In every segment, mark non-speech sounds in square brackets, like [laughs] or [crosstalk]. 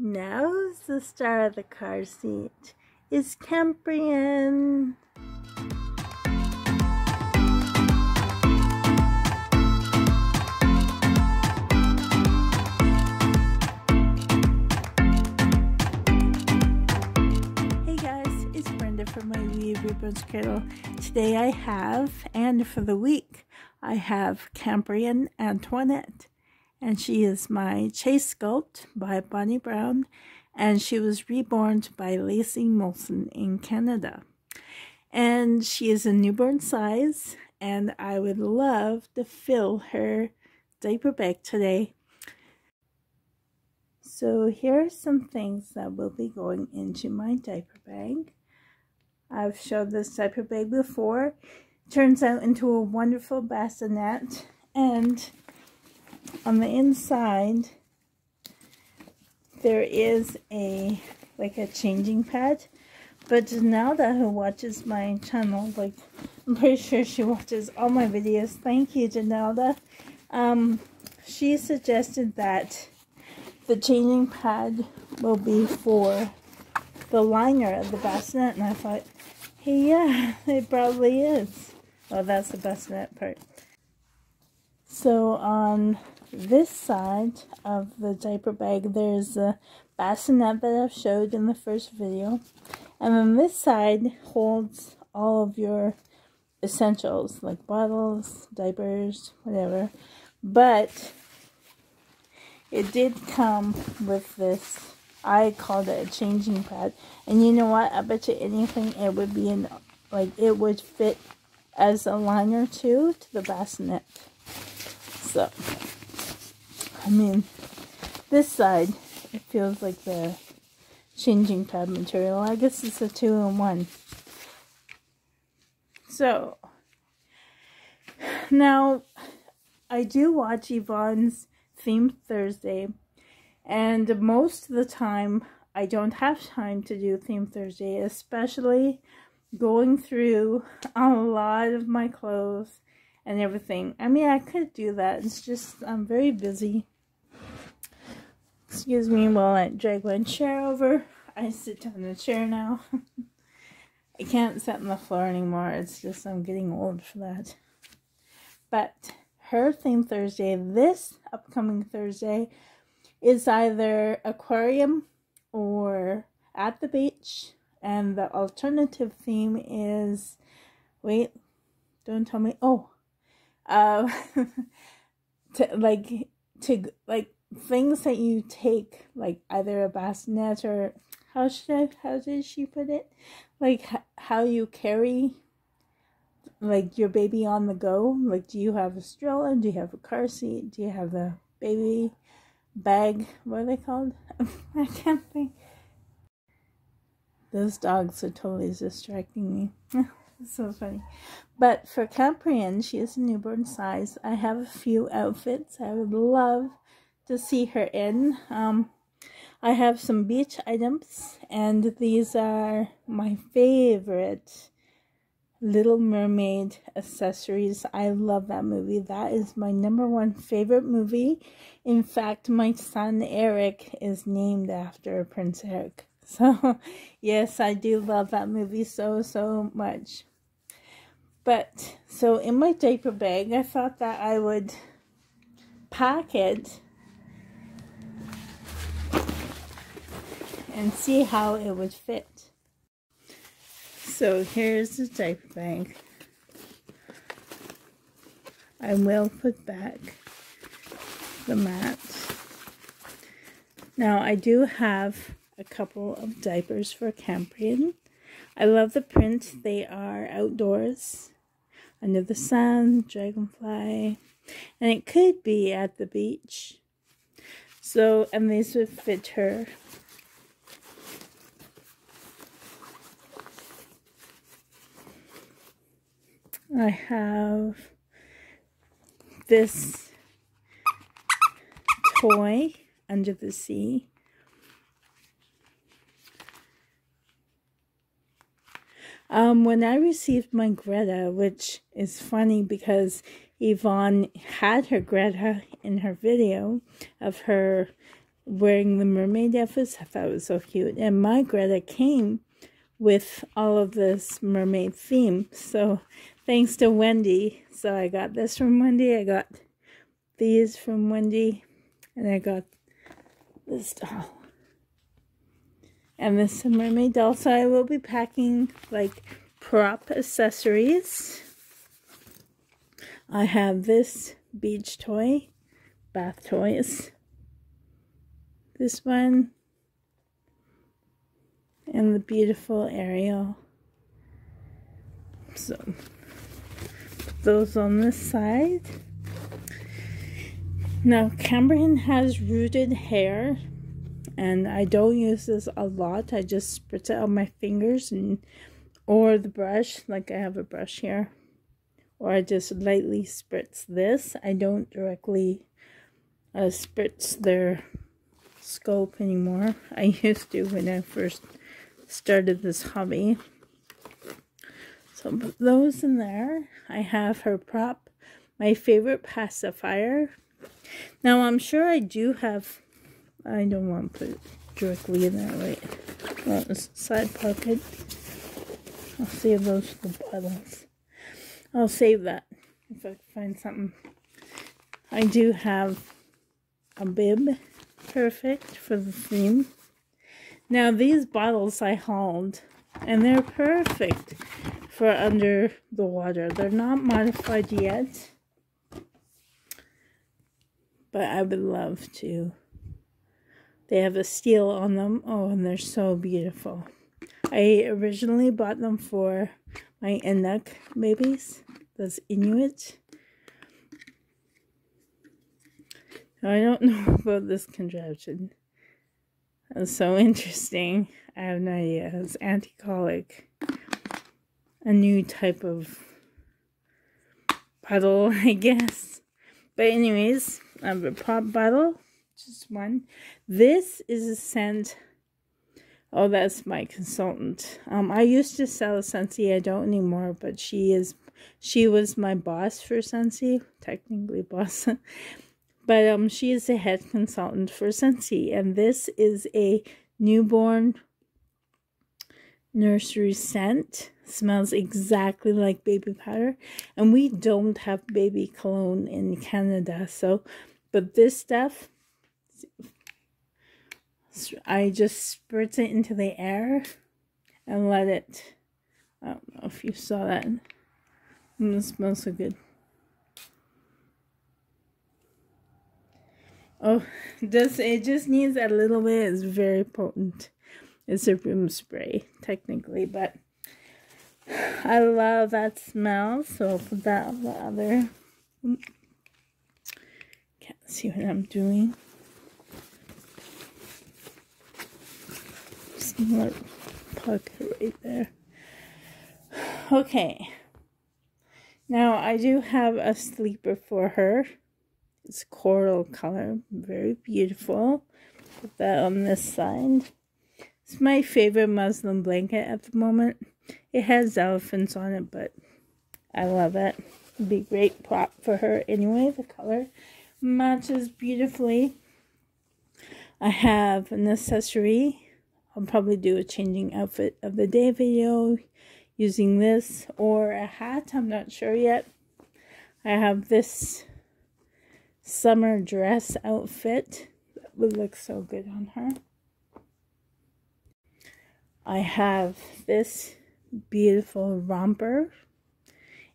Now's the star of the car seat is Cambrian. Hey guys, it's Brenda from my Wee Reborn's Cradle. Today I have, and for the week, I have Cambrian Antoinette. And she is my Chase Sculpt by Bonnie Brown. And she was reborn by Lacey Molson in Canada. And she is a newborn size. And I would love to fill her diaper bag today. So here are some things that will be going into my diaper bag. I've showed this diaper bag before. Turns out into a wonderful bassinet. And on the inside, there is a, like a changing pad. But Janelda, who watches my channel, like, I'm pretty sure she watches all my videos. Thank you, Janelda. Um, she suggested that the changing pad will be for the liner of the bassinet. And I thought, hey, yeah, [laughs] it probably is. Well, that's the bassinet part. So on this side of the diaper bag, there's a bassinet that I've showed in the first video. And then this side holds all of your essentials, like bottles, diapers, whatever. But it did come with this, I called it a changing pad. And you know what? I bet you anything it would be in, like, it would fit as a liner too to the bassinet. So, I mean, this side, it feels like the changing pad material. I guess it's a two-in-one. So, now, I do watch Yvonne's Theme Thursday, and most of the time, I don't have time to do Theme Thursday, especially going through a lot of my clothes and everything. I mean, I could do that. It's just, I'm very busy. Excuse me while I drag my chair over. I sit in the chair now. [laughs] I can't sit on the floor anymore. It's just, I'm getting old for that. But her theme Thursday, this upcoming Thursday, is either aquarium or at the beach and the alternative theme is wait don't tell me oh uh [laughs] to like to like things that you take like either a bassinet or how should I how did she put it? Like how you carry like your baby on the go? Like do you have a stroller? Do you have a car seat? Do you have a baby bag? What are they called? [laughs] I can't think. Those dogs are totally distracting me. [laughs] so funny. But for Cambrian, she is a newborn size. I have a few outfits I would love to see her in. Um, I have some beach items, and these are my favorite Little Mermaid accessories. I love that movie. That is my number one favorite movie. In fact, my son Eric is named after Prince Eric. [laughs] So, yes, I do love that movie so, so much. But, so in my diaper bag, I thought that I would pack it and see how it would fit. So, here's the diaper bag. I will put back the mat. Now, I do have a couple of diapers for Cambrian. I love the print. They are outdoors, under the sun, dragonfly, and it could be at the beach. So, and these would fit her. I have this toy under the sea Um, when I received my Greta, which is funny because Yvonne had her Greta in her video of her wearing the mermaid outfits. I thought it was so cute. And my Greta came with all of this mermaid theme. So thanks to Wendy. So I got this from Wendy. I got these from Wendy. And I got this doll. And this mermaid doll. So I will be packing like prop accessories. I have this beach toy, bath toys. This one and the beautiful Ariel. So, put those on this side. Now, Cameron has rooted hair, and I don't use this a lot. I just spritz it on my fingers and or the brush, like I have a brush here. Or I just lightly spritz this. I don't directly uh, spritz their scope anymore. I [laughs] used to when I first started this hobby. So put those in there. I have her prop, my favorite pacifier. Now I'm sure I do have, I don't want to put it directly in there, it's side pocket. I'll save those for the bottles. I'll save that if I find something. I do have a bib, perfect for the theme. Now these bottles I hauled and they're perfect for under the water. They're not modified yet, but I would love to. They have a steel on them. Oh, and they're so beautiful. I originally bought them for my Inuk babies, those Inuit. I don't [laughs] know about this contraption. That's so [laughs] interesting. I have no idea. It's anti-colic. A new type of bottle, [laughs] I guess. But anyways, I have a pop bottle. Just one. This is a scent. Oh, that's my consultant. Um, I used to sell Scentsy. I don't anymore, but she is, she was my boss for Scentsy. Technically boss. [laughs] But um, she is the head consultant for Scentsy, and this is a newborn nursery scent. Smells exactly like baby powder, and we don't have baby cologne in Canada. So, but this stuff, I just spritz it into the air and let it. I don't know if you saw that. It smells so good. Oh, just it just needs a little bit. It's very potent. It's a room spray, technically, but I love that smell. So I'll put that on the other. Can't see what I'm doing. Smart pocket right there. Okay. Now I do have a sleeper for her. It's coral color, very beautiful. Put that on this side. It's my favorite muslin blanket at the moment. It has elephants on it, but I love it. It'd be great prop for her anyway. The color matches beautifully. I have an accessory. I'll probably do a changing outfit of the day video using this or a hat. I'm not sure yet. I have this summer dress outfit that would look so good on her. I have this beautiful romper.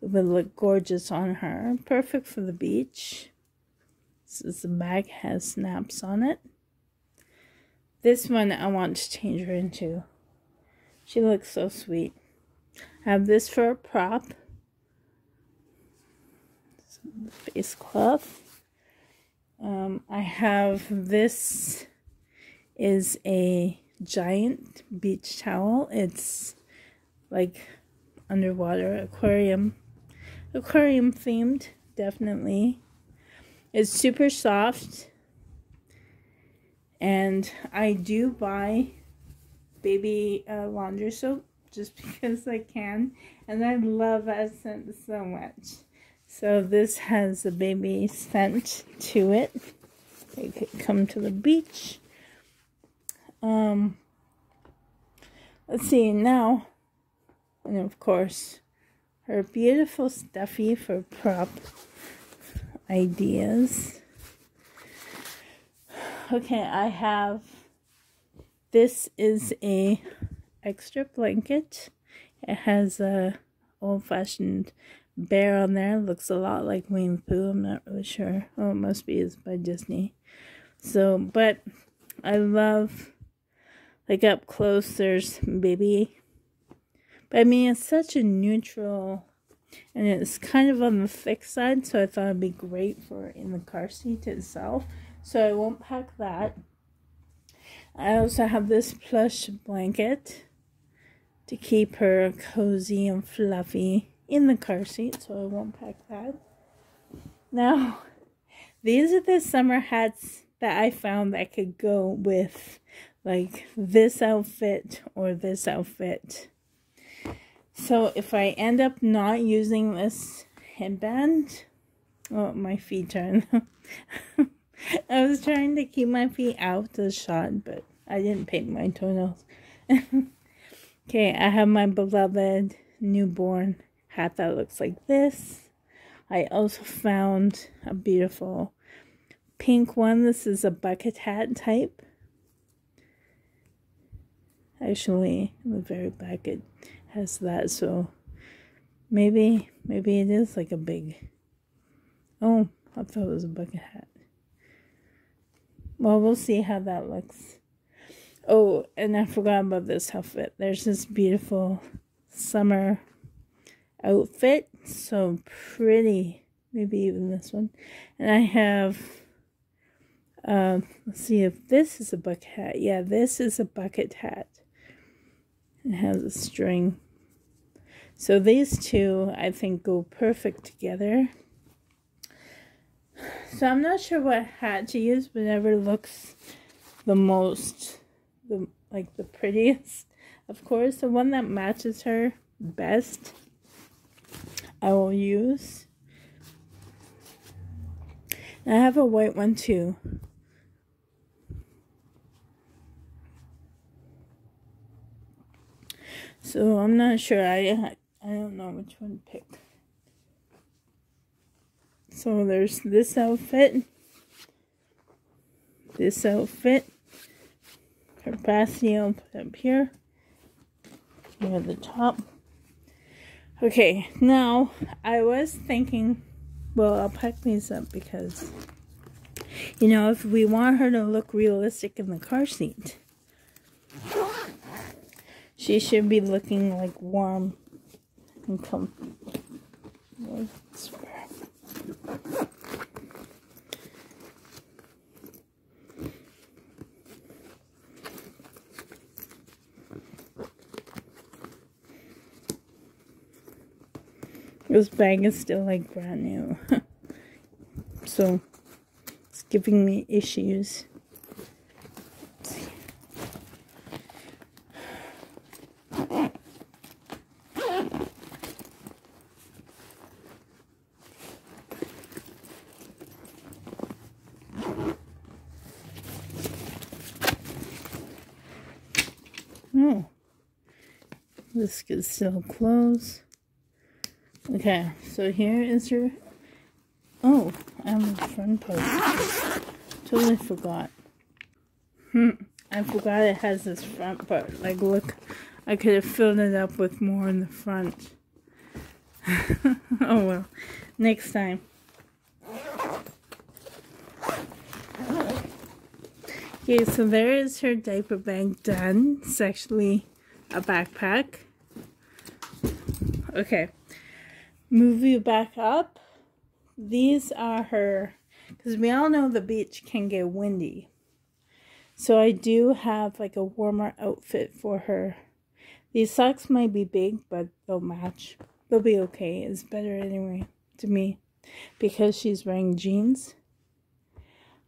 It would look gorgeous on her. Perfect for the beach. This is the bag has snaps on it. This one I want to change her into. She looks so sweet. I have this for a prop. Face cloth. Um, I have this is a giant beach towel. It's like underwater aquarium, aquarium themed, definitely. It's super soft. And I do buy baby uh, laundry soap just [laughs] because I can. And I love that scent so much. So this has a baby scent to it. They could come to the beach. Um, let's see now. And of course, her beautiful stuffy for prop ideas. Okay, I have this is a extra blanket. It has a old-fashioned bear on there. Looks a lot like Winnie Pooh. I'm not really sure. Oh, it must be. It's by Disney. So, but I love, like up close, there's baby. But I mean, it's such a neutral, and it's kind of on the thick side, so I thought it'd be great for in the car seat itself. So I won't pack that. I also have this plush blanket to keep her cozy and fluffy in the car seat, so I won't pack that. Now, [laughs] these are the summer hats that I found that could go with like this outfit or this outfit. So if I end up not using this headband, oh, my feet turn. [laughs] I was trying to keep my feet out of the shot, but I didn't paint my toenails. [laughs] okay, I have my beloved newborn hat that looks like this. I also found a beautiful pink one. This is a bucket hat type. Actually, the very back it has that, so maybe, maybe it is like a big, oh, I thought it was a bucket hat. Well, we'll see how that looks. Oh, and I forgot about this outfit. There's this beautiful summer outfit. So pretty. Maybe even this one. And I have, um, let's see if this is a bucket hat. Yeah, this is a bucket hat. It has a string. So these two, I think, go perfect together. So I'm not sure what hat to use, whatever looks the most, the like the prettiest. Of course, the one that matches her best, I will use. I have a white one too. So I'm not sure. I I don't know which one to pick. So there's this outfit, this outfit, capacity I'll put up here, near the top. Okay, now I was thinking, well, I'll pack these up because, you know, if we want her to look realistic in the car seat, she should be looking like warm and comfy. This bag is still like brand new. [laughs] so it's giving me issues. Oh, this could still close. Okay, so here is your. Oh, I'm the front part. Totally forgot. Hmm, I forgot it has this front part. Like, look, I could have filled it up with more in the front. [laughs] oh well, next time. Okay, so there is her diaper bag done. It's actually a backpack. Okay, move you back up. These are her, because we all know the beach can get windy. So I do have like a warmer outfit for her. These socks might be big, but they'll match. They'll be okay. It's better anyway to me because she's wearing jeans.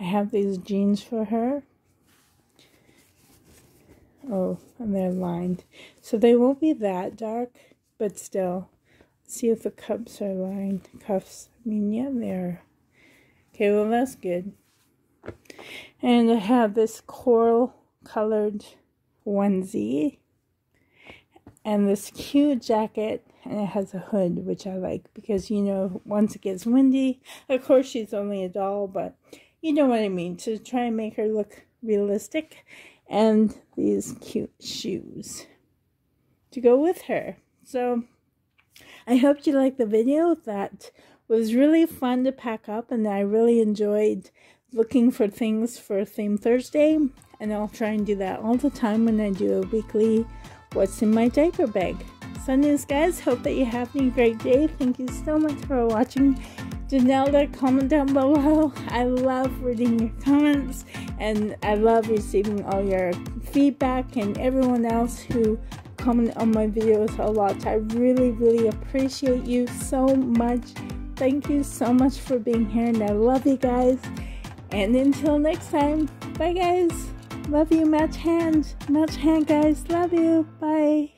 I have these jeans for her. Oh, and they're lined. So they won't be that dark, but still. See if the cups are lined. Cuffs. I mean, yeah, they're. Okay, well, that's good. And I have this coral colored onesie and this cute jacket and it has a hood which I like because you know once it gets windy of course she's only a doll but you know what I mean to try and make her look realistic and these cute shoes to go with her so I hope you liked the video that was really fun to pack up and I really enjoyed looking for things for Theme Thursday and I'll try and do that all the time when I do a weekly what's in my diaper bag. So news guys, hope that you're having a great day. Thank you so much for watching. Janelle, comment down below. I love reading your comments and I love receiving all your feedback and everyone else who comment on my videos a lot. I really, really appreciate you so much. Thank you so much for being here and I love you guys. And until next time, bye guys. Love you, match hands. Match hand, guys. Love you. Bye.